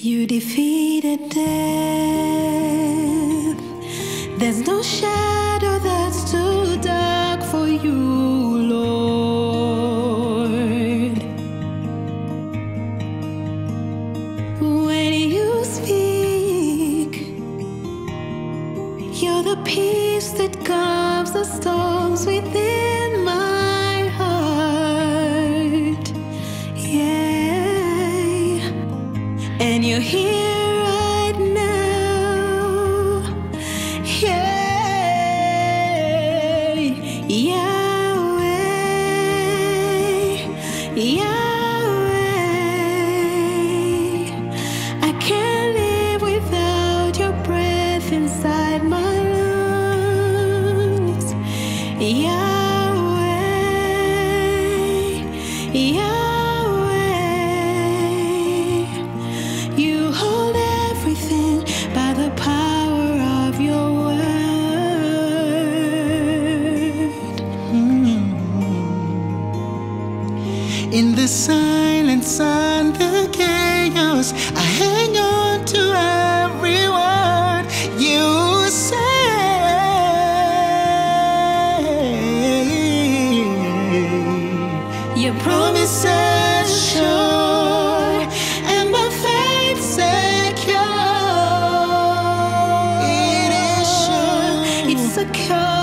You defeated death. There's no shadow that's too dark for you, Lord. When you speak, you're the peace that calms the storms within my you're here right now. Yeah, Yahweh, Yahweh. I can't live without your breath inside my lungs. Yahweh, Yahweh. cause I hang on to every word you say. Your promises sure and my faith secure. It is sure, it's secure.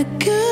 the good